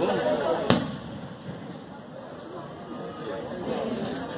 Vamos.